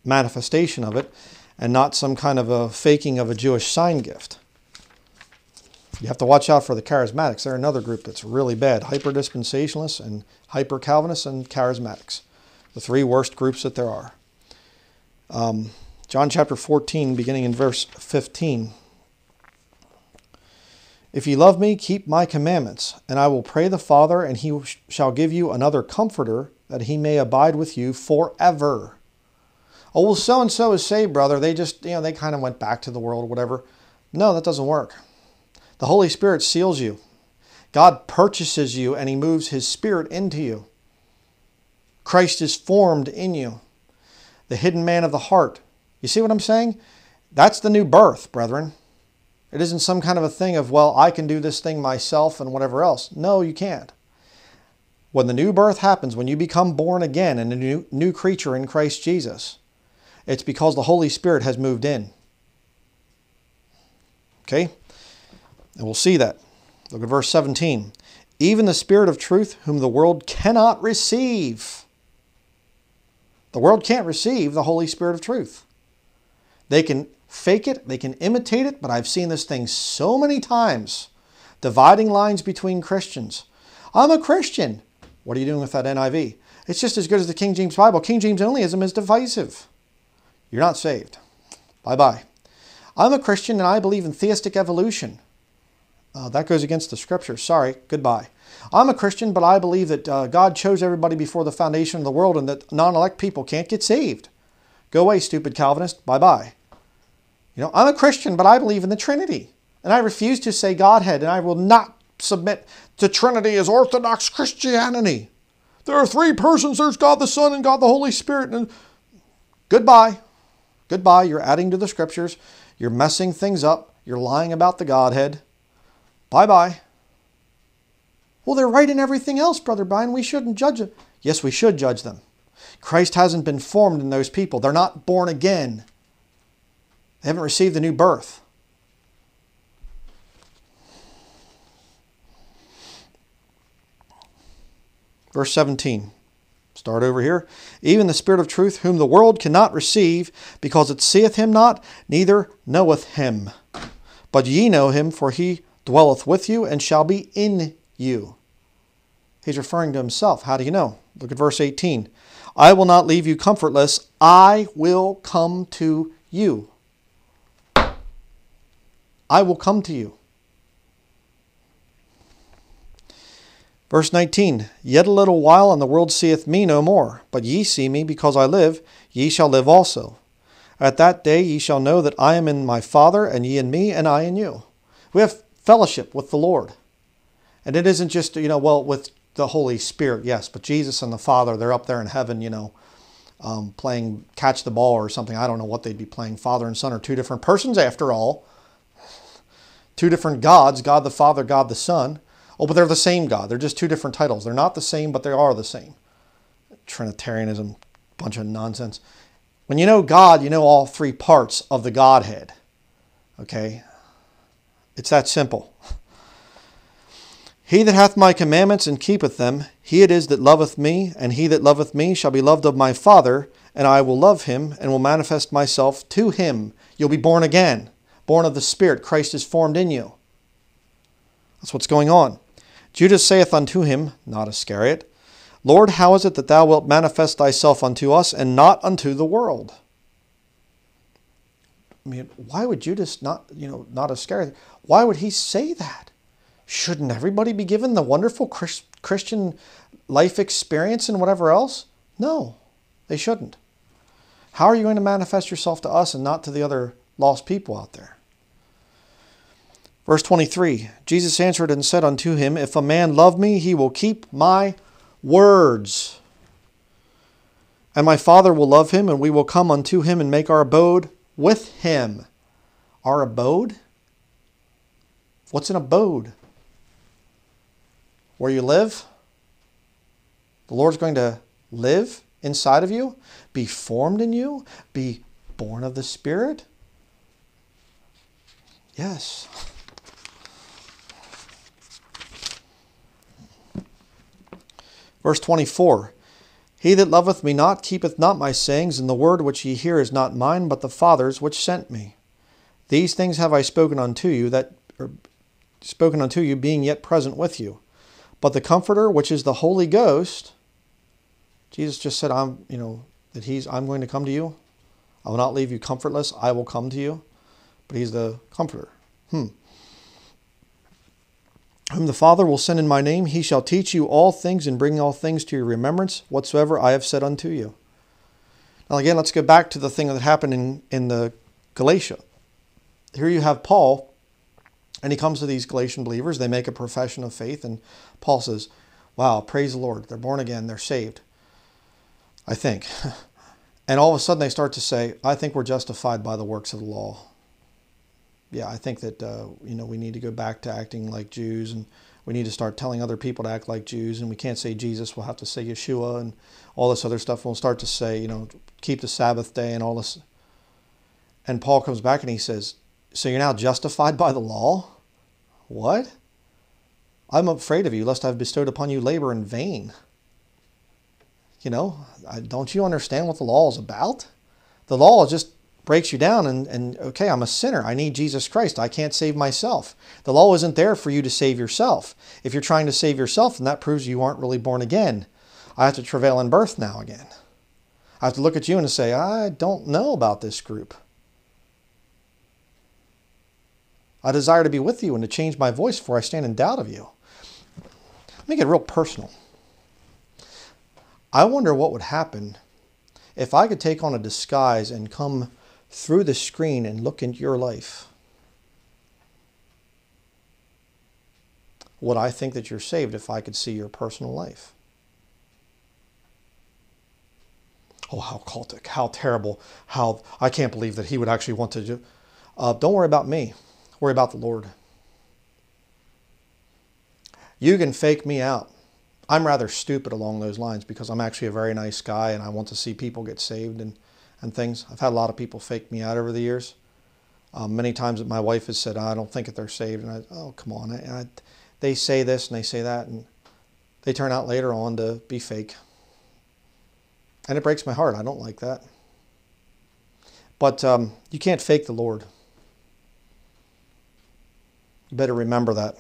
Speaker 1: manifestation of it, and not some kind of a faking of a Jewish sign gift. You have to watch out for the charismatics. They're another group that's really bad hyper dispensationalists and hyper Calvinists and charismatics the three worst groups that there are. Um, John chapter 14, beginning in verse 15. If ye love me, keep my commandments, and I will pray the Father, and he shall give you another comforter, that he may abide with you forever. Oh, well, so and so is saved, brother. They just, you know, they kind of went back to the world or whatever. No, that doesn't work. The Holy Spirit seals you. God purchases you and he moves his spirit into you. Christ is formed in you. The hidden man of the heart. You see what I'm saying? That's the new birth, brethren. It isn't some kind of a thing of, well, I can do this thing myself and whatever else. No, you can't. When the new birth happens, when you become born again and a new, new creature in Christ Jesus, it's because the Holy Spirit has moved in. Okay? And we'll see that. Look at verse 17. Even the Spirit of truth, whom the world cannot receive. The world can't receive the Holy Spirit of truth. They can fake it, they can imitate it, but I've seen this thing so many times dividing lines between Christians. I'm a Christian. What are you doing with that NIV? It's just as good as the King James Bible. King James onlyism is divisive. You're not saved. Bye bye. I'm a Christian and I believe in theistic evolution. Uh, that goes against the scripture. Sorry, goodbye. I'm a Christian, but I believe that uh, God chose everybody before the foundation of the world and that non elect people can't get saved. Go away, stupid Calvinist. Bye bye. You know, I'm a Christian, but I believe in the Trinity. And I refuse to say Godhead, and I will not submit to Trinity as Orthodox Christianity. There are three persons there's God the Son and God the Holy Spirit. And goodbye. Goodbye. You're adding to the scriptures. You're messing things up. You're lying about the Godhead. Bye bye. Well, they're right in everything else, Brother Bryan. We shouldn't judge them. Yes, we should judge them. Christ hasn't been formed in those people. They're not born again. They haven't received the new birth. Verse 17. Start over here. Even the Spirit of truth, whom the world cannot receive, because it seeth him not, neither knoweth him. But ye know him, for he dwelleth with you and shall be in you. He's referring to himself. How do you know? Look at verse 18. I will not leave you comfortless. I will come to you. I will come to you. Verse 19 Yet a little while, and the world seeth me no more. But ye see me, because I live, ye shall live also. At that day ye shall know that I am in my Father, and ye in me, and I in you. We have fellowship with the Lord. And it isn't just, you know, well, with the Holy Spirit, yes, but Jesus and the Father, they're up there in heaven, you know, um, playing catch the ball or something. I don't know what they'd be playing. Father and Son are two different persons after all. Two different gods, God the Father, God the Son. Oh, but they're the same God. They're just two different titles. They're not the same, but they are the same. Trinitarianism, bunch of nonsense. When you know God, you know all three parts of the Godhead. Okay? It's that simple. (laughs) He that hath my commandments and keepeth them, he it is that loveth me, and he that loveth me shall be loved of my Father, and I will love him, and will manifest myself to him. You'll be born again, born of the Spirit. Christ is formed in you. That's what's going on. Judas saith unto him, not Iscariot, Lord, how is it that thou wilt manifest thyself unto us, and not unto the world? I mean, why would Judas not, you know, not Iscariot? Why would he say that? Shouldn't everybody be given the wonderful Christian life experience and whatever else? No, they shouldn't. How are you going to manifest yourself to us and not to the other lost people out there? Verse 23 Jesus answered and said unto him, If a man love me, he will keep my words. And my Father will love him, and we will come unto him and make our abode with him. Our abode? What's an abode? Where you live? The Lord's going to live inside of you, be formed in you, be born of the Spirit? Yes. Verse 24 He that loveth me not keepeth not my sayings, and the word which ye hear is not mine, but the Father's which sent me. These things have I spoken unto you, that spoken unto you, being yet present with you. But the Comforter, which is the Holy Ghost, Jesus just said, "I'm, you know, that He's, I'm going to come to you. I will not leave you comfortless. I will come to you. But he's the comforter. Hmm. Whom the Father will send in my name, he shall teach you all things and bring all things to your remembrance, whatsoever I have said unto you. Now, again, let's go back to the thing that happened in, in the Galatia. Here you have Paul, and he comes to these Galatian believers. They make a profession of faith, and Paul says, Wow, praise the Lord. They're born again, they're saved. I think. (laughs) And all of a sudden they start to say, I think we're justified by the works of the law. Yeah, I think that uh, you know we need to go back to acting like Jews, and we need to start telling other people to act like Jews, and we can't say Jesus. We'll have to say Yeshua and all this other stuff. We'll start to say, you know, keep the Sabbath day and all this. And Paul comes back and he says, "So you're now justified by the law? What? I'm afraid of you, lest I've bestowed upon you labor in vain." You know, don't you understand what the law is about? The law just breaks you down and, and okay, I'm a sinner. I need Jesus Christ. I can't save myself. The law isn't there for you to save yourself. If you're trying to save yourself, then that proves you aren't really born again. I have to travail in birth now again. I have to look at you and say, I don't know about this group. I desire to be with you and to change my voice for I stand in doubt of you. Let me get real personal. I wonder what would happen if I could take on a disguise and come through the screen and look into your life. Would I think that you're saved if I could see your personal life? Oh, how cultic, how terrible, how I can't believe that he would actually want to do. Uh, don't worry about me, worry about the Lord. You can fake me out. I'm rather stupid along those lines because I'm actually a very nice guy and I want to see people get saved and, and things. I've had a lot of people fake me out over the years. Um, many times that my wife has said, I don't think that they're saved. And I, oh, come on. I, I, they say this and they say that and they turn out later on to be fake. And it breaks my heart. I don't like that. But um, you can't fake the Lord. Better remember that.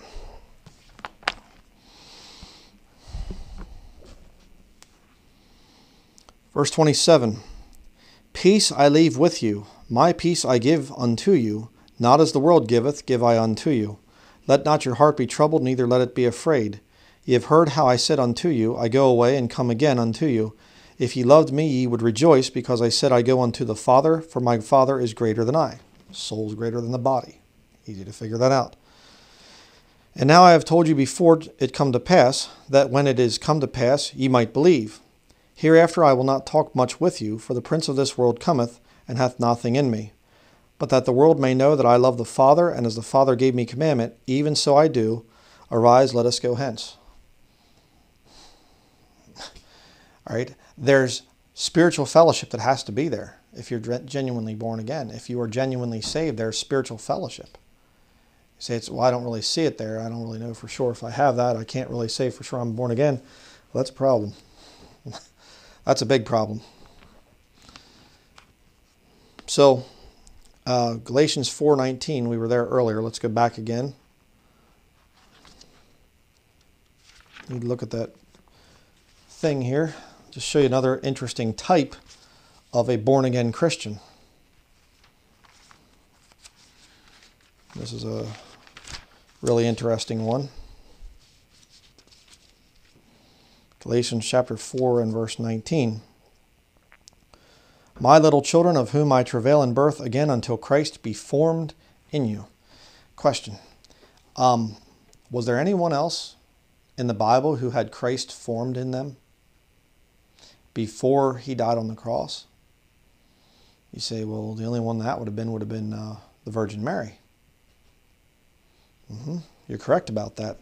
Speaker 1: Verse 27 Peace I leave with you, my peace I give unto you, not as the world giveth, give I unto you. Let not your heart be troubled, neither let it be afraid. Ye have heard how I said unto you, I go away and come again unto you. If ye loved me, ye would rejoice, because I said, I go unto the Father, for my Father is greater than I. Soul's greater than the body. Easy to figure that out. And now I have told you before it come to pass, that when it is come to pass, ye might believe. Hereafter I will not talk much with you, for the prince of this world cometh, and hath nothing in me. But that the world may know that I love the Father, and as the Father gave me commandment, even so I do. Arise, let us go hence. (laughs) All right, there's spiritual fellowship that has to be there if you're genuinely born again. If you are genuinely saved, there's spiritual fellowship. Say, it's, well, I don't really see it there. I don't really know for sure if I have that. I can't really say for sure I'm born again. Well, that's a problem. (laughs) That's a big problem. So, uh, Galatians 4:19, we were there earlier. Let's go back again. Need to look at that thing here. Just show you another interesting type of a born again Christian. This is a really interesting one. Galatians chapter 4 and verse 19. My little children, of whom I travail in birth again until Christ be formed in you. Question um, Was there anyone else in the Bible who had Christ formed in them before he died on the cross? You say, well, the only one that would have been would have been uh, the Virgin Mary. Mm-hmm. You're correct about that.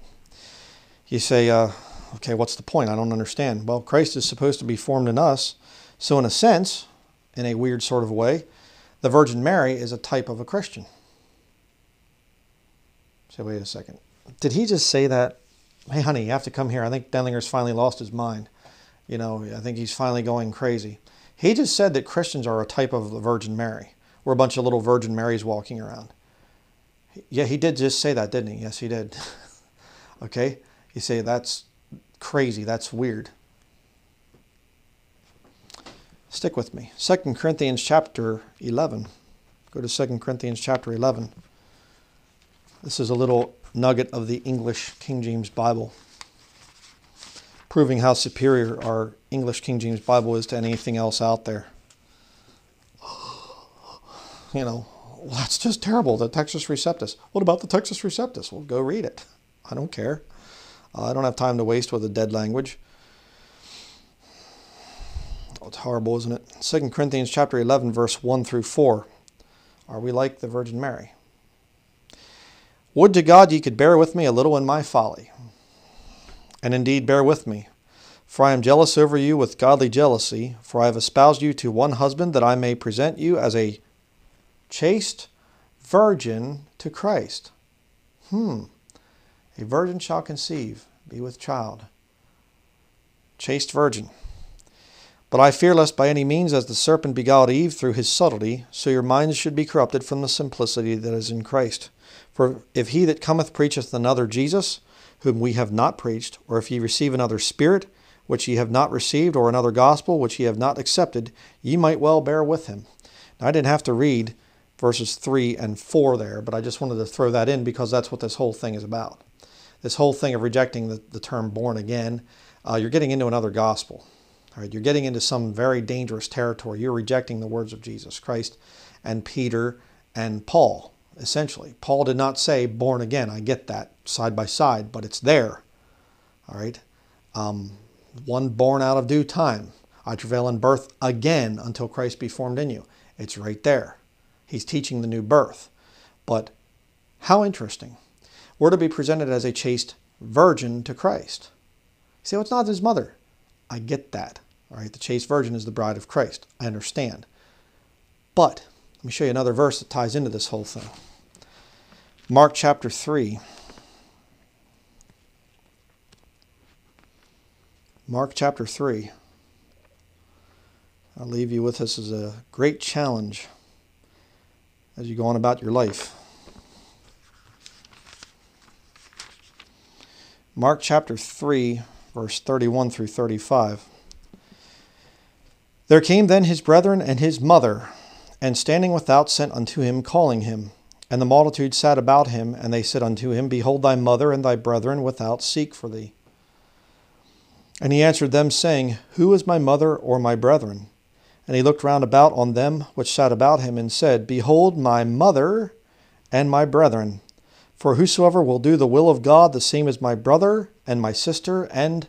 Speaker 1: You say, uh, okay, what's the point? I don't understand. Well, Christ is supposed to be formed in us. So, in a sense, in a weird sort of way, the Virgin Mary is a type of a Christian. So, wait a second. Did he just say that? Hey, honey, you have to come here. I think Denlinger's finally lost his mind. You know, I think he's finally going crazy. He just said that Christians are a type of the Virgin Mary. We're a bunch of little Virgin Marys walking around. Yeah, he did just say that, didn't he? Yes, he did. (laughs) okay? You say that's crazy. That's weird. Stick with me. 2 Corinthians chapter 11. Go to 2 Corinthians chapter 11. This is a little nugget of the English King James Bible, proving how superior our English King James Bible is to anything else out there. You know, well, that's just terrible, the Textus Receptus. What about the Textus Receptus? Well, go read it. I don't care. Uh, I don't have time to waste with a dead language. Oh, it's horrible, isn't it? 2 Corinthians chapter 11, verse 1 through 4. Are we like the Virgin Mary? Would to God ye could bear with me a little in my folly. And indeed bear with me. For I am jealous over you with godly jealousy, for I have espoused you to one husband, that I may present you as a chaste virgin to Christ. Hmm. A virgin shall conceive, be with child. Chaste virgin. But I fear lest by any means, as the serpent beguiled Eve through his subtlety, so your minds should be corrupted from the simplicity that is in Christ. For if he that cometh preacheth another Jesus, whom we have not preached, or if ye receive another Spirit, which ye have not received, or another gospel, which ye have not accepted, ye might well bear with him. Now, I didn't have to read verses 3 and 4 there, but I just wanted to throw that in because that's what this whole thing is about. This whole thing of rejecting the, the term born again, uh, you're getting into another gospel. All right, you're getting into some very dangerous territory. You're rejecting the words of Jesus Christ and Peter and Paul, essentially. Paul did not say born again. I get that side by side, but it's there. All right. Um, one born out of due time. I travail in birth again until Christ be formed in you. It's right there. He's teaching the new birth. But how interesting. We're to be presented as a chaste virgin to Christ. You say, well, it's not his mother. I get that. All right, the chaste virgin is the bride of Christ. I understand. But let me show you another verse that ties into this whole thing. Mark chapter 3. Mark chapter 3. I'll leave you with this as a great challenge as you go on about your life. Mark chapter 3, verse 31 through 35. There came then his brethren and his mother, and standing without sent unto him, calling him. And the multitude sat about him, and they said unto him, Behold, thy mother and thy brethren without seek for thee. And he answered them, saying, Who is my mother or my brethren? And he looked round about on them which sat about him, and said, Behold, my mother and my brethren. For whosoever will do the will of God, the same is my brother and my sister and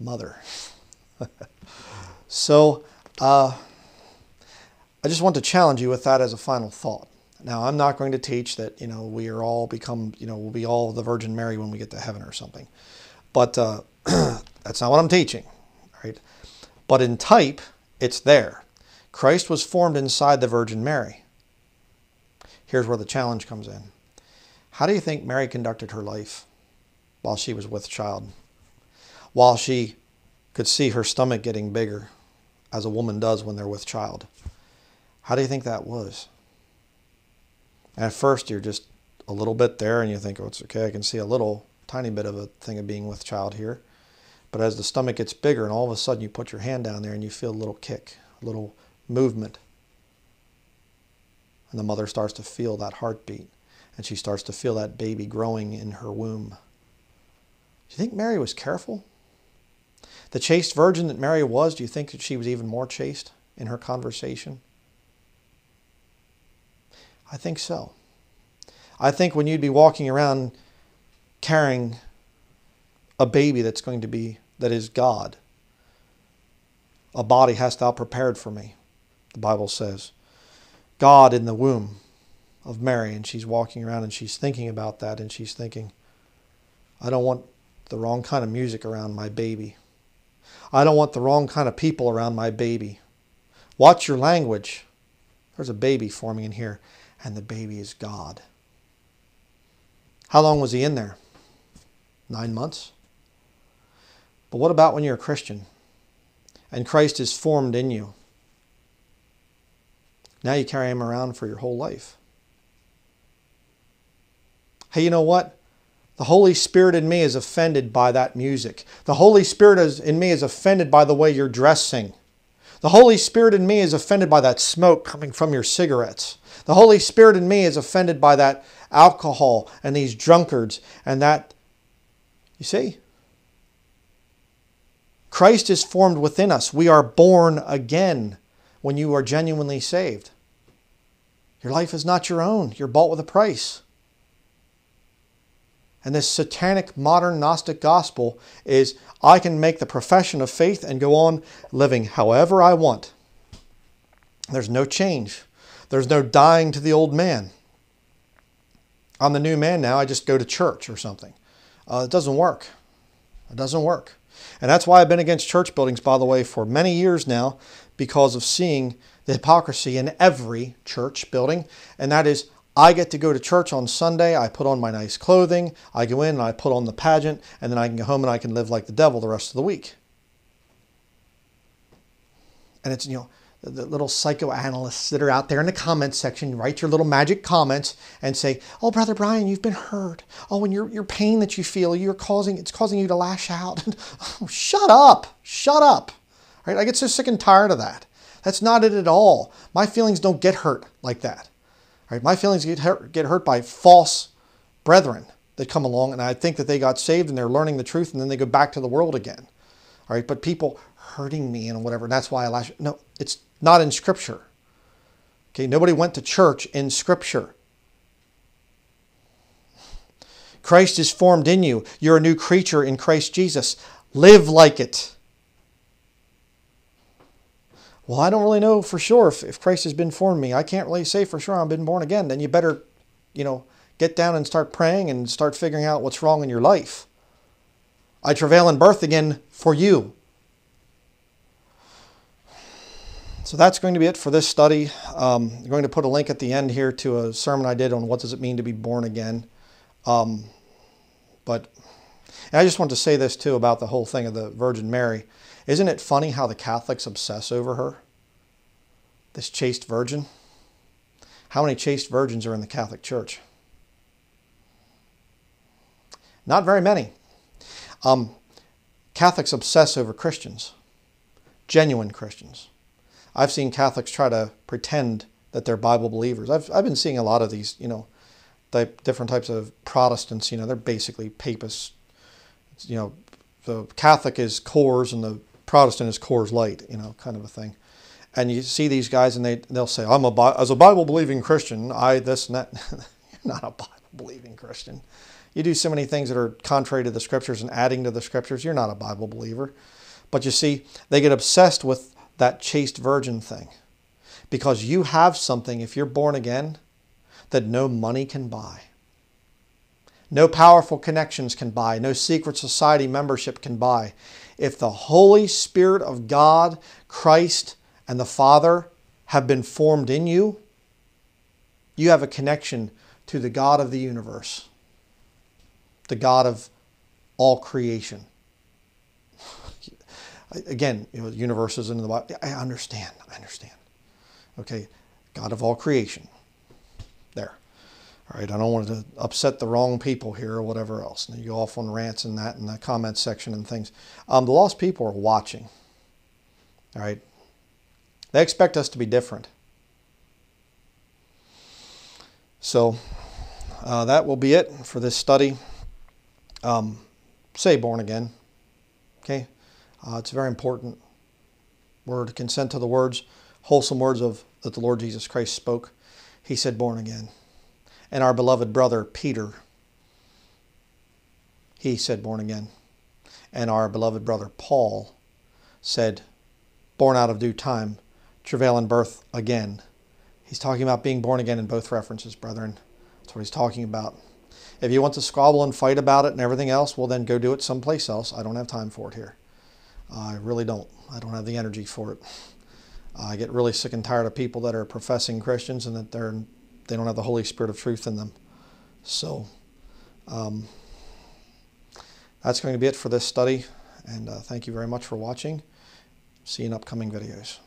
Speaker 1: mother. (laughs) So uh, I just want to challenge you with that as a final thought. Now, I'm not going to teach that, you know, we are all become, you know, we'll be all the Virgin Mary when we get to heaven or something. But uh, (clears throat) that's not what I'm teaching, right? But in type, it's there. Christ was formed inside the Virgin Mary. Here's where the challenge comes in. How do you think Mary conducted her life while she was with child? While she could see her stomach getting bigger, as a woman does when they're with child. How do you think that was? At first, you're just a little bit there and you think, oh, it's okay, I can see a little tiny bit of a thing of being with child here. But as the stomach gets bigger and all of a sudden you put your hand down there and you feel a little kick, a little movement. And the mother starts to feel that heartbeat and she starts to feel that baby growing in her womb. Do you think Mary was careful? The chaste virgin that Mary was, do you think that she was even more chaste in her conversation? I think so. I think when you'd be walking around carrying a baby that's going to be, that is God, a body hast thou prepared for me, the Bible says. God in the womb of Mary, and she's walking around and she's thinking about that, and she's thinking, I don't want the wrong kind of music around my baby. I don't want the wrong kind of people around my baby. Watch your language. There's a baby forming in here, and the baby is God. How long was he in there? Nine months? But what about when you're a Christian and Christ is formed in you? Now you carry him around for your whole life. Hey, you know what? The Holy Spirit in me is offended by that music. The Holy Spirit is, in me is offended by the way you're dressing. The Holy Spirit in me is offended by that smoke coming from your cigarettes. The Holy Spirit in me is offended by that alcohol and these drunkards and that. You see? Christ is formed within us. We are born again when you are genuinely saved. Your life is not your own, you're bought with a price. And this satanic modern Gnostic gospel is I can make the profession of faith and go on living however I want. There's no change, there's no dying to the old man. I'm the new man now, I just go to church or something. Uh, it doesn't work. It doesn't work. And that's why I've been against church buildings, by the way, for many years now, because of seeing the hypocrisy in every church building. And that is, I get to go to church on Sunday, I put on my nice clothing, I go in and I put on the pageant, and then I can go home and I can live like the devil the rest of the week. And it's, you know, the little psychoanalysts that are out there in the comments section write your little magic comments and say, "Oh, brother Bryan, you've been hurt. Oh, and your your pain that you feel, you're causing it's causing you to lash out." (laughs) oh, shut up, shut up. Right? I get so sick and tired of that. That's not it at all. My feelings don't get hurt like that. Right? My feelings get hurt, get hurt by false brethren that come along, and I think that they got saved and they're learning the truth, and then they go back to the world again. All right, but people hurting me and whatever. And that's why I lash. No, it's not in Scripture. Okay, nobody went to church in Scripture. Christ is formed in you. You're a new creature in Christ Jesus. Live like it. Well, I don't really know for sure if, if Christ has been formed me. I can't really say for sure I've been born again. Then you better, you know, get down and start praying and start figuring out what's wrong in your life. I travail in birth again for you. So that's going to be it for this study. Um, I'm going to put a link at the end here to a sermon I did on what does it mean to be born again. Um, but I just want to say this too about the whole thing of the Virgin Mary. Isn't it funny how the Catholics obsess over her? This chaste virgin. How many chaste virgins are in the Catholic Church? Not very many. Um, Catholics obsess over Christians, genuine Christians. I've seen Catholics try to pretend that they're Bible believers. I've, I've been seeing a lot of these, you know, type, different types of Protestants, you know, they're basically papists. You know, the Catholic is Coors and the Protestant is Coors Light, you know, kind of a thing. And you see these guys and they, they'll say, I'm a, as a Bible believing Christian, I this and that. (laughs) You're not a Bible believing Christian. You do so many things that are contrary to the scriptures and adding to the scriptures. You're not a Bible believer. But you see, they get obsessed with that chaste virgin thing. Because you have something, if you're born again, that no money can buy. No powerful connections can buy. No secret society membership can buy. If the Holy Spirit of God, Christ, and the Father have been formed in you, you have a connection to the God of the universe, the God of all creation again, you know, the universe is in the Bible. I understand. I understand. Okay, God of all creation. There. All right, I don't want to upset the wrong people here or whatever else. And you go off on rants and that in the comments section and things. Um, the lost people are watching. All right, they expect us to be different. So uh, that will be it for this study. Um, say born again. Okay, uh, it's very important. We're to consent to the words, wholesome words of that the Lord Jesus Christ spoke. He said, born again. And our beloved brother Peter, he said, born again. And our beloved brother Paul said, born out of due time, travail and birth again. He's talking about being born again in both references, brethren. That's what he's talking about. If you want to squabble and fight about it and everything else, well, then go do it someplace else. I don't have time for it here. I really don't. I don't have the energy for it. I get really sick and tired of people that are professing Christians and that they're they don't have the Holy Spirit of truth in them. So um, that's going to be it for this study. And uh, thank you very much for watching. See you in upcoming videos.